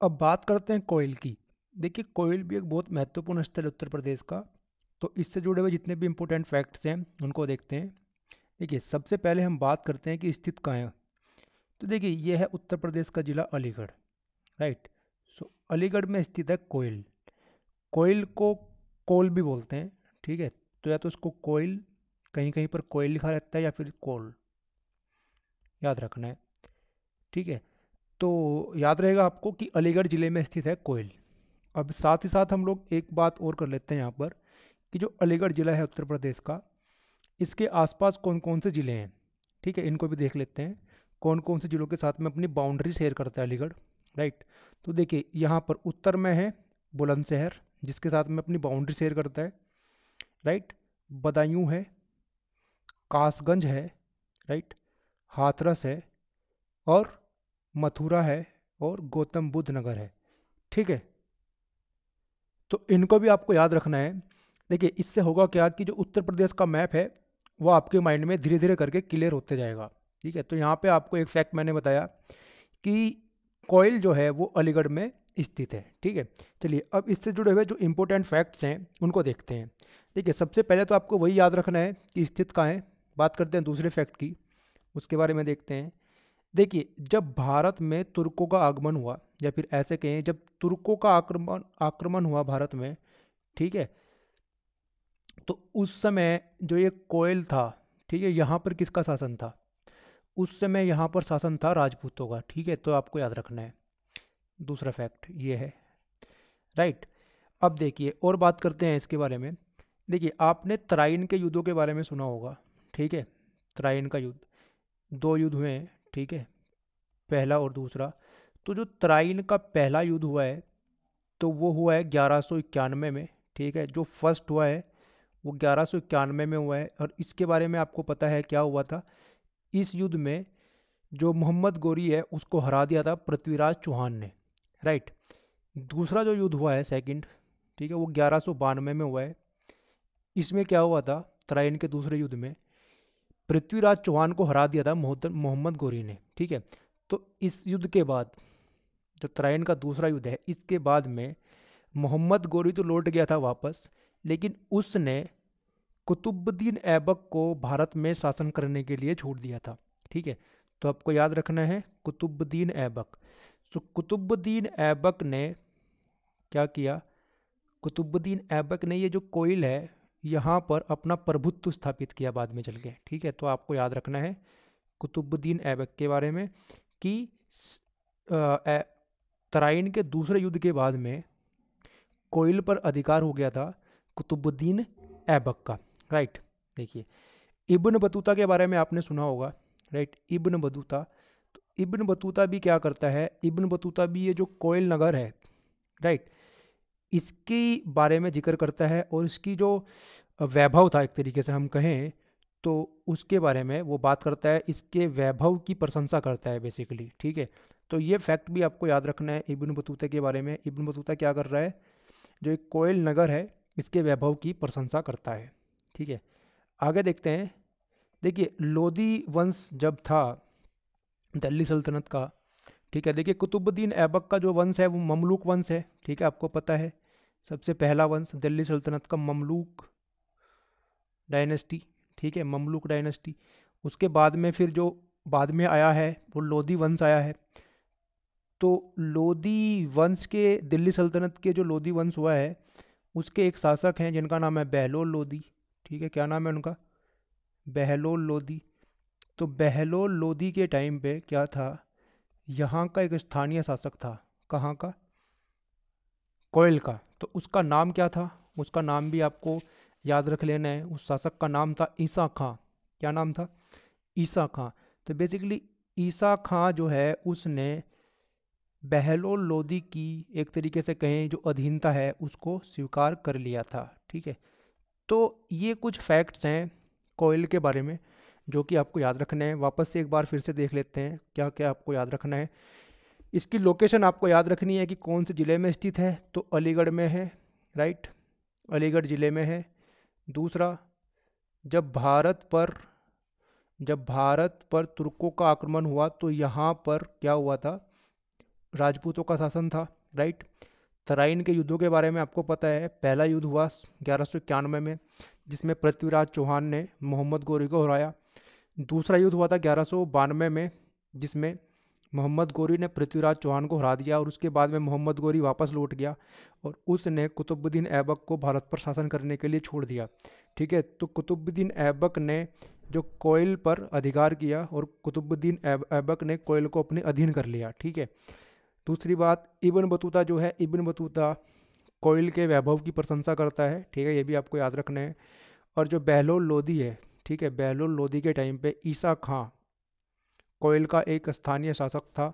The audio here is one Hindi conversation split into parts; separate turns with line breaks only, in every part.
अब बात करते हैं कोयल की। देखिए, कोयल भी एक बहुत महत्वपूर्ण स्थल उत्तर प्रदेश का। तो इससे जुड़े हुए जितने भी इम्पोर्टेंट फैक्ट्स हैं, उनको देखते हैं। देखिए, सबसे पहले हम बात करते हैं कि स्थित कहाँ है। तो देखिए, यह है उत्तर प्रदेश का ज़िला अलीगढ़ राइट सो अलीगढ़ में स्थित है कोयल। कोयल को कोल भी बोलते हैं, ठीक है? तो या तो उसको कोयल कहीं कहीं पर कोयल लिखा रहता है या फिर कोल। याद रखना है, ठीक है? तो याद रहेगा आपको कि अलीगढ़ ज़िले में स्थित है कोयल। अब साथ ही साथ हम लोग एक बात और कर लेते हैं यहाँ पर कि जो अलीगढ़ ज़िला है उत्तर प्रदेश का, इसके आसपास कौन कौन से ज़िले हैं? ठीक है, इनको भी देख लेते हैं। कौन कौन से ज़िलों के साथ में अपनी बाउंड्री शेयर करता है अलीगढ़ राइट तो देखिए, यहाँ पर उत्तर में है बुलंदशहर, जिसके साथ में अपनी बाउंड्री शेयर करता है राइट बदायूं है, कासगंज है राइट हाथरस है और मथुरा है और गौतम बुद्ध नगर है। ठीक है? तो इनको भी आपको याद रखना है। देखिए, इससे होगा क्या कि जो उत्तर प्रदेश का मैप है, वो आपके माइंड में धीरे धीरे करके क्लियर होते जाएगा। ठीक है? तो यहाँ पे आपको एक फैक्ट मैंने बताया कि कोयल जो है, वो अलीगढ़ में स्थित है। ठीक है? चलिए, अब इससे जुड़े हुए जो इम्पोर्टेंट फैक्ट्स हैं, उनको देखते हैं। ठीक है सबसे पहले तो आपको वही याद रखना है कि स्थित कहाँ है। बात करते हैं दूसरे फैक्ट की, उसके बारे में देखते हैं। देखिए, जब भारत में तुर्कों का आगमन हुआ, या फिर ऐसे कहें, जब तुर्कों का आक्रमण आक्रमण हुआ भारत में, ठीक है? तो उस समय जो ये कोयल था, ठीक है, यहाँ पर किसका शासन था? उस समय यहाँ पर शासन था राजपूतों का, ठीक है? तो आपको याद रखना है। दूसरा फैक्ट ये है, राइट? अब देखिए, और बात करते हैं इसके बारे में। देखिए, आपने तराइन के युद्धों के बारे में सुना होगा, ठीक है? तराइन का युद्ध, दो युद्ध हुए हैं। ठीक है, पहला और दूसरा। तो जो तराइन का पहला युद्ध हुआ है तो वो हुआ है ग्यारह में, ठीक है? जो फ़र्स्ट हुआ है, वो ग्यारह में हुआ है और इसके बारे में आपको पता है क्या हुआ था। इस युद्ध में जो मोहम्मद गोरी है, उसको हरा दिया था पृथ्वीराज चौहान ने, राइट? दूसरा जो युद्ध हुआ है सेकंड, ठीक है? वो ग्यारह में हुआ है। इसमें क्या हुआ था तराइन के दूसरे युद्ध में? पृथ्वीराज चौहान को हरा दिया था मोहम्मद गोरी ने, ठीक है? तो इस युद्ध के बाद, जो तराइन का दूसरा युद्ध है, इसके बाद में मोहम्मद गोरी तो लौट गया था वापस, लेकिन उसने कुतुबुद्दीन ऐबक को भारत में शासन करने के लिए छोड़ दिया था, ठीक है? तो आपको याद रखना है, कुतुबुद्दीन ऐबक। तो कुतुबुद्दीन ऐबक ने क्या किया? कुतुबुद्दीन ऐबक ने ये जो कोयल है यहाँ पर अपना प्रभुत्व स्थापित किया बाद में चल के ठीक है तो आपको याद रखना है कुतुबुद्दीन ऐबक के बारे में कि तराइन के दूसरे युद्ध के बाद में कोयल पर अधिकार हो गया था कुतुबुद्दीन ऐबक का। राइट, देखिए, इब्न बतूता के बारे में आपने सुना होगा, राइट, इब्न बतूता। तो इब्न बतूता भी क्या करता है? इब्न बतूता भी ये जो कोयल नगर है, राइट इसके बारे में ज़िक्र करता है और इसकी जो वैभव था एक तरीके से हम कहें तो उसके बारे में वो बात करता है, इसके वैभव की प्रशंसा करता है बेसिकली ठीक है? तो ये फैक्ट भी आपको याद रखना है इब्न बतूते के बारे में। इब्न बतूता क्या कर रहा है, जो एक कोयल नगर है, इसके वैभव की प्रशंसा करता है, ठीक है? आगे देखते हैं, देखिए, लोदी वंश जब था, दिल्ली सल्तनत का ठीक है? देखिए, कुतुबुद्दीन ऐबक का जो वंश है, वो ममलूक वंश है, ठीक है? आपको पता है, सबसे पहला वंश दिल्ली सल्तनत का ममलूक डायनेस्टी, ठीक है? Mamluk dynasty. उसके बाद में फिर जो बाद में आया है, वो लोधी वंश आया है। तो लोधी वंश के, दिल्ली सल्तनत के जो लोधी वंश हुआ है, उसके एक शासक हैं, जिनका नाम है बहलोल लोधी ठीक है? क्या नाम है उनका? बहलोल लोधी तो बहलोल लोधी के टाइम पे क्या था? यहाँ का एक स्थानीय शासक था। कहाँ का? कोयल का। तो उसका नाम क्या था? उसका नाम भी आपको याद रख लेना है। उस शासक का नाम था ईसा खां। क्या नाम था? ईसा खां। तो बेसिकली ईसा खां जो है, उसने बहलोल लोदी की एक तरीके से कहें जो अधीनता है, उसको स्वीकार कर लिया था। ठीक है? तो ये कुछ फैक्ट्स हैं कोयल के बारे में। जो कि आपको याद रखना है। वापस से एक बार फिर से देख लेते हैं क्या क्या आपको याद रखना है। इसकी लोकेशन आपको याद रखनी है कि कौन से ज़िले में स्थित है तो अलीगढ़ में है, राइट? अलीगढ़ ज़िले में है। दूसरा, जब भारत पर, जब भारत पर तुर्कों का आक्रमण हुआ तो यहाँ पर क्या हुआ था? राजपूतों का शासन था, राइट? तराइन के युद्धों के बारे में आपको पता है। पहला युद्ध हुआ ग्यारह में, जिसमें पृथ्वीराज चौहान ने मोहम्मद गोरी को हराया। दूसरा युद्ध हुआ था ग्यारह में, जिसमें मोहम्मद गोरी ने पृथ्वीराज चौहान को हरा दिया और उसके बाद में मोहम्मद गोरी वापस लौट गया और उसने कुतुबुद्दीन ऐबक को भारत पर शासन करने के लिए छोड़ दिया। ठीक है तो कुतुबुद्दीन ऐबक ने जो कोयल पर अधिकार किया और कुतुबुद्दीन ऐबक ने कोयल को अपने अधीन कर लिया। ठीक है, दूसरी बात, इबन बतूता जो है, इबन बतूता कोयल के वैभव की प्रशंसा करता है। ठीक है, ये भी आपको याद रखना है। और जो बहलोल लोधी है ठीक है, बहलोल लोधी के टाइम पे ईसा खां, कोयल का एक स्थानीय शासक था।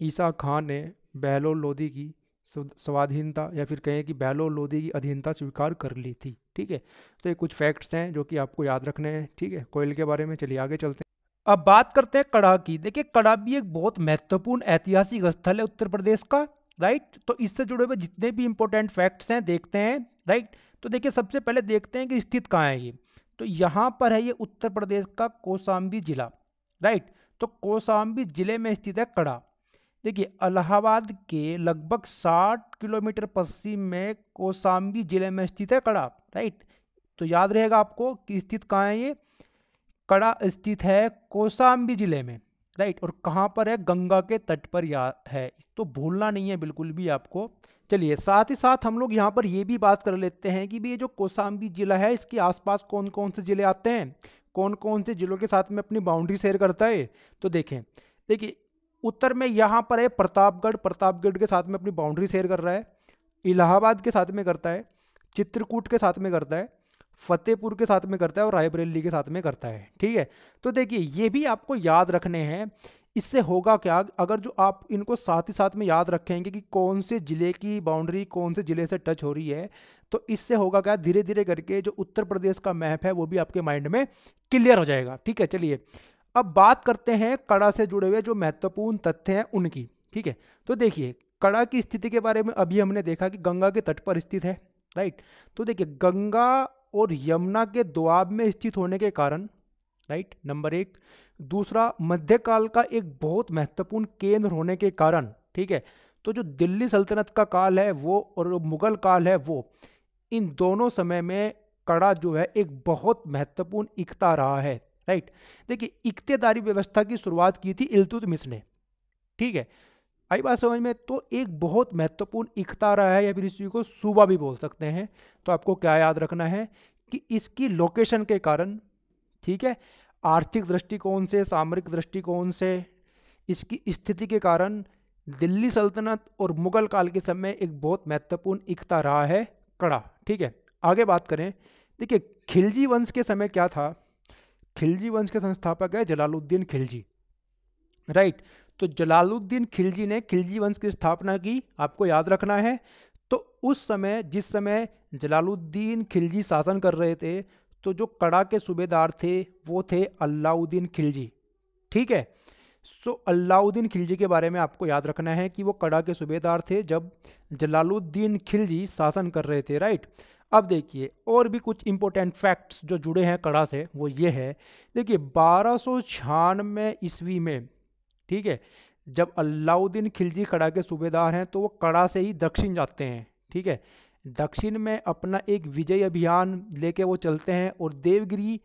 ईसा खां ने बहलोल लोधी की स्वाधीनता या फिर कहें कि बहलोल लोधी की अधीनता स्वीकार कर ली थी, ठीक है? तो ये कुछ फैक्ट्स हैं जो कि आपको याद रखने हैं, ठीक है? कोयल के बारे में चलिए आगे चलते हैं। अब बात करते हैं कड़ा की। देखिए, कड़ा भी एक बहुत महत्वपूर्ण ऐतिहासिक स्थल है उत्तर प्रदेश का राइट तो इससे जुड़े हुए जितने भी इंपॉर्टेंट फैक्ट्स हैं, देखते हैं राइट तो देखिए, सबसे पहले देखते हैं कि स्थित कहाँ है ये। तो यहाँ पर है ये उत्तर प्रदेश का कोसाम्बी जिला राइट तो कोसाम्बी ज़िले में स्थित है कड़ा। देखिए इलाहाबाद के लगभग 60 किलोमीटर पश्चिम में कोसाम्बी ज़िले में स्थित है कड़ा राइट तो याद रहेगा आपको कि स्थित कहाँ है ये? कड़ा स्थित है कोसाम्बी ज़िले में। राइट, और कहाँ पर है? गंगा के तट पर या है। तो भूलना नहीं है बिल्कुल भी आपको। चलिए, साथ ही साथ हम लोग यहाँ पर ये भी बात कर लेते हैं कि भी ये जो कोसाम्बी जिला है, इसके आसपास कौन कौन से ज़िले आते हैं? कौन कौन से ज़िलों के साथ में अपनी बाउंड्री शेयर करता है? तो देखें, देखिए, उत्तर में यहाँ पर है प्रतापगढ़। प्रतापगढ़ के साथ में अपनी बाउंड्री शेयर कर रहा है। इलाहाबाद के साथ में करता है। चित्रकूट के साथ में करता है। फतेहपुर के साथ में करता है और रायबरेली के साथ में करता है, ठीक है? तो देखिए, ये भी आपको याद रखने हैं। इससे होगा क्या? अगर जो आप इनको साथ ही साथ में याद रखेंगे कि कौन से ज़िले की बाउंड्री कौन से ज़िले से टच हो रही है तो इससे होगा क्या? धीरे धीरे करके जो उत्तर प्रदेश का मैप है, वो भी आपके माइंड में क्लियर हो जाएगा, ठीक है? चलिए, अब बात करते हैं कड़ा से जुड़े हुए जो महत्वपूर्ण तथ्य हैं उनकी, ठीक है? तो देखिए, कड़ा की स्थिति के बारे में अभी हमने देखा कि गंगा के तट पर स्थित है राइट तो देखिए, गंगा और यमुना के दुआब में स्थित होने के कारण राइट नंबर एक, दूसरा, मध्यकाल का एक बहुत महत्वपूर्ण केंद्र होने के कारण, ठीक है तो जो दिल्ली सल्तनत का काल है वो और मुगल काल है वो, इन दोनों समय में कड़ा जो है एक बहुत महत्वपूर्ण इकता रहा है राइट देखिए, इकतेदारी व्यवस्था की शुरुआत की थी इल्तुतमिश ने, ठीक है आई बात समझ में? तो एक बहुत महत्वपूर्ण इकता रहा है या फिर इसी को सूबा भी बोल सकते हैं। तो आपको क्या याद रखना है कि इसकी लोकेशन के कारण, ठीक है, आर्थिक दृष्टिकोण से, सामरिक दृष्टिकोण से, इसकी स्थिति के कारण दिल्ली सल्तनत और मुगल काल के समय एक बहुत महत्वपूर्ण इकता रहा है, कड़ा, ठीक है। आगे बात करें, देखिए, खिलजी वंश के समय क्या था? खिलजी वंश के संस्थापक है जलालुद्दीन खिलजी, राइट? तो जलालुद्दीन खिलजी ने खिलजी वंश की स्थापना की, आपको याद रखना है। तो उस समय, जिस समय जलालुद्दीन खिलजी शासन कर रहे थे तो जो कड़ा के सूबेदार थे, वो थे अलाउद्दीन खिलजी। ठीक है? सो अलाउद्दीन खिलजी के बारे में आपको याद रखना है कि वो कड़ा के सूबेदार थे जब जलालुद्दीन खिलजी शासन कर रहे थे, राइट? अब देखिए, और भी कुछ इंपॉर्टेंट फैक्ट्स जो जुड़े हैं कड़ा से, वो ये है। देखिए, बारह सौ ईस्वी में ठीक है? जब अलाउद्दीन खिलजी कड़ा के सूबेदार हैं तो वो कड़ा से ही दक्षिण जाते हैं, ठीक है? दक्षिण में अपना एक विजय अभियान लेके वो चलते हैं और देवगिरी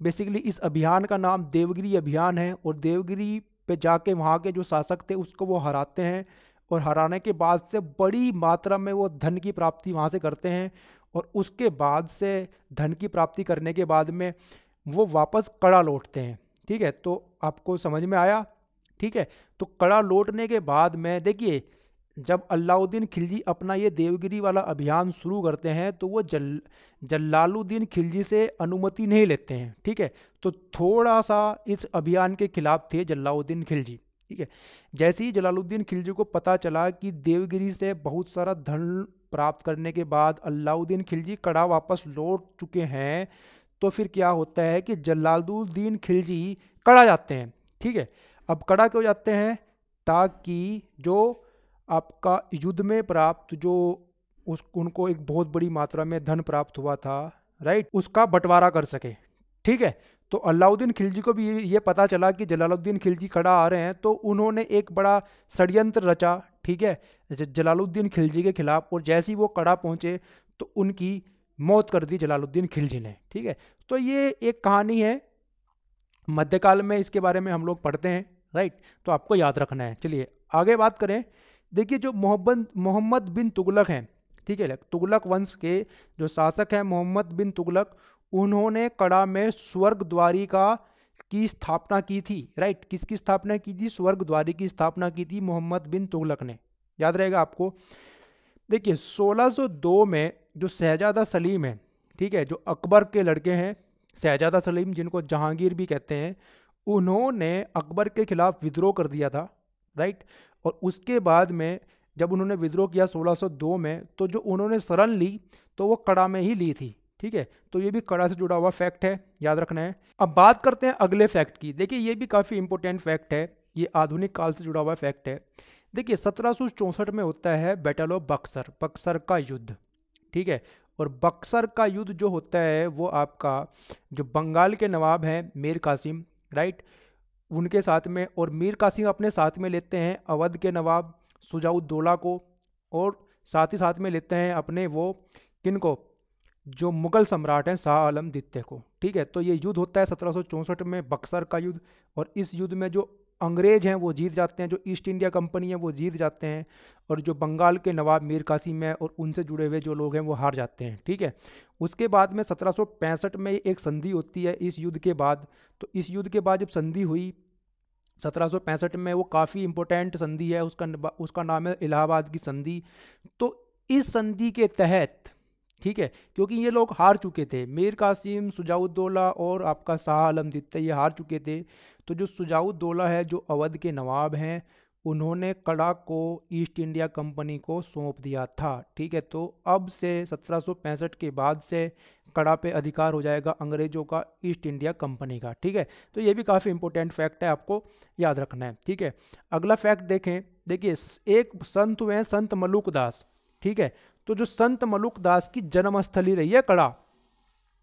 बेसिकली इस अभियान का नाम देवगिरी अभियान है और देवगिरी पे जाके वहाँ के जो शासक थे, उसको वो हराते हैं और हराने के बाद से बड़ी मात्रा में वो धन की प्राप्ति वहाँ से करते हैं और उसके बाद से धन की प्राप्ति करने के बाद में वो वापस कड़ा लौटते हैं, ठीक है? तो आपको समझ में आया? ठीक है? तो कड़ा लौटने के बाद में, देखिए, जब अलाउद्दीन खिलजी अपना ये देवगिरी वाला अभियान शुरू करते हैं तो वो जल जलालुद्दीन खिलजी से अनुमति नहीं लेते हैं, ठीक है? तो थोड़ा सा इस अभियान के खिलाफ थे जलालुद्दीन खिलजी, ठीक है? जैसे ही जलालुद्दीन खिलजी को पता चला कि देवगिरी से बहुत सारा धन प्राप्त करने के बाद अलाउद्दीन खिलजी कड़ा वापस लौट चुके हैं तो फिर क्या होता है कि जलालुद्दीन खिलजी कड़ा जाते हैं, ठीक है? अब कड़ा क्यों जाते हैं? ताकि जो आपका युद्ध में प्राप्त जो उस, उनको एक बहुत बड़ी मात्रा में धन प्राप्त हुआ था, राइट? उसका बंटवारा कर सके। ठीक है? तो अलाउद्दीन खिलजी को भी ये पता चला कि जलालुद्दीन खिलजी खड़ा आ रहे हैं तो उन्होंने एक बड़ा षडयंत्र रचा, ठीक है? जलालुद्दीन खिलजी के खिलाफ, और जैसे ही वो कड़ा पहुँचे तो उनकी मौत कर दी जलालुद्दीन खिलजी ने, ठीक है? तो ये एक कहानी है। मध्यकाल में इसके बारे में हम लोग पढ़ते हैं। राइट? तो आपको याद रखना है। चलिए, आगे बात करें। देखिए, जो मोहम्मद मोहम्मद बिन तुगलक हैं, ठीक है, तुगलक वंश के जो शासक हैं, मोहम्मद बिन तुगलक, उन्होंने कड़ा में स्वर्ग द्वारी का की स्थापना की थी, राइट? किसकी स्थापना की थी? स्वर्ग द्वारी की स्थापना की थी मोहम्मद बिन तुगलक ने। याद रहेगा आपको। देखिए 1602 में जो शहजादा सलीम है, ठीक है, जो अकबर के लड़के हैं, शहजादा सलीम जिनको जहांगीर भी कहते हैं उन्होंने अकबर के खिलाफ विद्रोह कर दिया था राइट और उसके बाद में जब उन्होंने विद्रोह किया 1602 में तो जो उन्होंने शरण ली तो वो कड़ा में ही ली थी, ठीक है? तो ये भी कड़ा से जुड़ा हुआ फैक्ट है, याद रखना है। अब बात करते हैं अगले फैक्ट की। देखिए, ये भी काफ़ी इंपॉर्टेंट फैक्ट है, ये आधुनिक काल से जुड़ा हुआ फैक्ट है। देखिए, सत्रह सौ चौंसठ में होता है बैटल ऑफ़ बक्सर बक्सर का युद्ध, ठीक है? और बक्सर का युद्ध जो होता है, वो आपका जो बंगाल के नवाब हैं, मीर कासिम राइट? उनके साथ में और मीर कासिम अपने साथ में लेते हैं अवध के नवाब सुजाउद्दौला को और साथ ही साथ में लेते हैं अपने वो किन को? जो मुगल सम्राट हैं शाह आलम द्वितीय को। ठीक है? तो ये युद्ध होता है सत्रह में बक्सर का युद्ध और इस युद्ध में जो अंग्रेज़ हैं, वो जीत जाते हैं, जो ईस्ट इंडिया कंपनी है, वो जीत जाते हैं और जो बंगाल के नवाब मीर कासिम है और उनसे जुड़े हुए जो लोग हैं, वो हार जाते हैं, ठीक है? उसके बाद में सत्रह सौ पैंसठ में एक संधि होती है इस युद्ध के बाद। तो इस युद्ध के बाद जब संधि हुई, सत्रह सौ पैंसठ में वो काफ़ी इंपॉर्टेंट संधि है, उसका उसका नाम है इलाहाबाद की संधि। तो इस संधि के तहत, ठीक है, क्योंकि ये लोग हार चुके थे, मीर कासिम, सुजाउद्दौला और आपका शाह आलम दित्ते ये हार चुके थे तो जो सुजाउद्दौला है, जो अवध के नवाब हैं, उन्होंने कड़ा को ईस्ट इंडिया कंपनी को सौंप दिया था। ठीक है तो अब से सत्रह सौ पैंसठ के बाद से कड़ा पे अधिकार हो जाएगा अंग्रेज़ों का, ईस्ट इंडिया कंपनी का। ठीक है तो ये भी काफ़ी इंपॉर्टेंट फैक्ट है, आपको याद रखना है। ठीक है, अगला फैक्ट देखें। देखिए, एक संत हुए हैं, संत मलुक दास ठीक है तो जो संत मलुक दास की जन्मस्थली रही है कड़ा।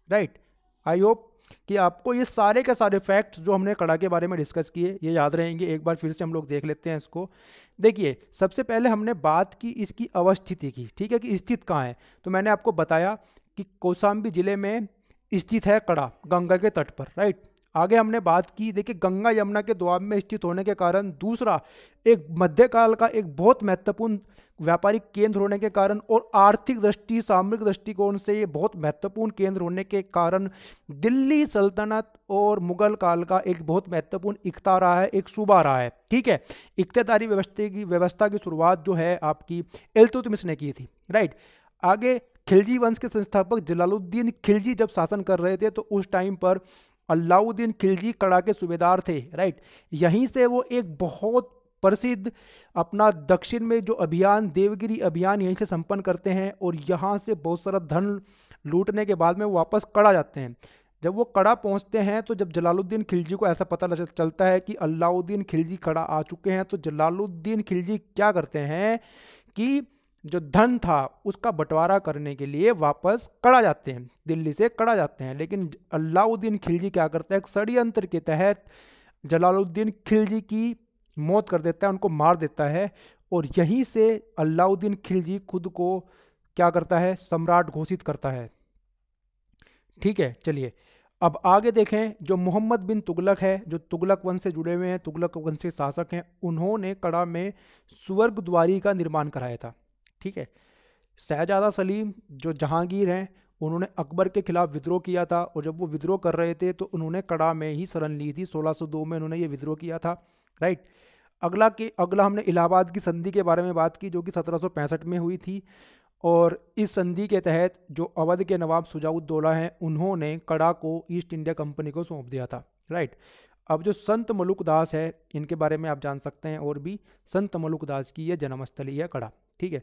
राइट आई होप कि आपको ये सारे के सारे फैक्ट जो हमने कड़ा के बारे में डिस्कस किए, ये याद रहेंगे। एक बार फिर से हम लोग देख लेते हैं इसको। देखिए, सबसे पहले हमने बात की इसकी अवस्थिति की, ठीक है कि स्थित कहाँ है? तो मैंने आपको बताया कि कौशाम्बी ज़िले में स्थित है कड़ा, गंगा के तट पर राइट आगे हमने बात की, देखिए गंगा यमुना के दुआब में स्थित होने के कारण दूसरा एक मध्यकाल का एक बहुत महत्वपूर्ण व्यापारिक केंद्र होने के कारण और आर्थिक दृष्टि सामरिक दृष्टिकोण से ये बहुत महत्वपूर्ण केंद्र होने के कारण दिल्ली सल्तनत और मुगल काल का एक बहुत महत्वपूर्ण इकता रहा है, एक सूबा रहा है। ठीक है? इकतेदारी व्यवस्था की व्यवस्था की शुरुआत जो है आपकी एलतुतमिस ने की थी, राइट? आगे खिलजी वंश के संस्थापक जलालुद्दीन खिलजी जब शासन कर रहे थे तो उस टाइम पर अलाउद्दीन खिलजी कड़ा के सूबेदार थे राइट यहीं से वो एक बहुत प्रसिद्ध अपना दक्षिण में जो अभियान, देवगिरी अभियान यहीं से संपन्न करते हैं और यहाँ से बहुत सारा धन लूटने के बाद में वापस कड़ा जाते हैं। जब वो कड़ा पहुँचते हैं तो जब जलालुद्दीन खिलजी को ऐसा पता चलता है कि अलाउद्दीन खिलजी कड़ा आ चुके हैं तो जलालुद्दीन खिलजी क्या करते हैं कि जो धन था, उसका बंटवारा करने के लिए वापस कड़ा जाते हैं, दिल्ली से कड़ा जाते हैं। लेकिन अलाउद्दीन खिलजी क्या करता है? एक षडयंत्र के तहत जलालुद्दीन खिलजी की मौत कर देता है, उनको मार देता है और यहीं से अलाउद्दीन खिलजी खुद को क्या करता है? सम्राट घोषित करता है। ठीक है, चलिए। अब आगे देखें, जो मोहम्मद बिन तुगलक है, जो तुगलक वंश से जुड़े हुए हैं, तुगलक वंश के शासक हैं, उन्होंने कड़ा में स्वर्ग द्वारी का निर्माण कराया था। ठीक है? शहजादा सलीम जो जहांगीर हैं, उन्होंने अकबर के खिलाफ विद्रोह किया था और जब वो विद्रोह कर रहे थे तो उन्होंने कड़ा में ही शरण ली थी। 1602 में उन्होंने ये विद्रोह किया था। राइट? अगला के, अगला हमने इलाहाबाद की संधि के बारे में बात की, जो कि सत्रह सौ पैंसठ में हुई थी। और इस संधि के तहत जो अवध के नवाब सुजाउद्दौला हैं, उन्होंने कड़ा को ईस्ट इंडिया कंपनी को सौंप दिया था। राइट? अब जो संत मलुक दास है, इनके बारे में आप जान सकते हैं और भी। संत मलुक दास की यह जन्मस्थली है कड़ा। ठीक है?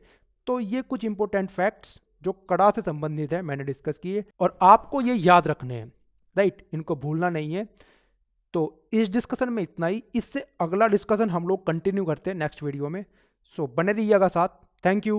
तो ये कुछ इंपॉर्टेंट फैक्ट्स जो कड़ा से संबंधित है, मैंने डिस्कस किए और आपको ये याद रखने हैं। राइट इनको भूलना नहीं है। तो इस डिस्कशन में इतना ही। इससे अगला डिस्कशन हम लोग कंटिन्यू करते हैं नेक्स्ट वीडियो में। सो बने रहिएगा साथ। Thank you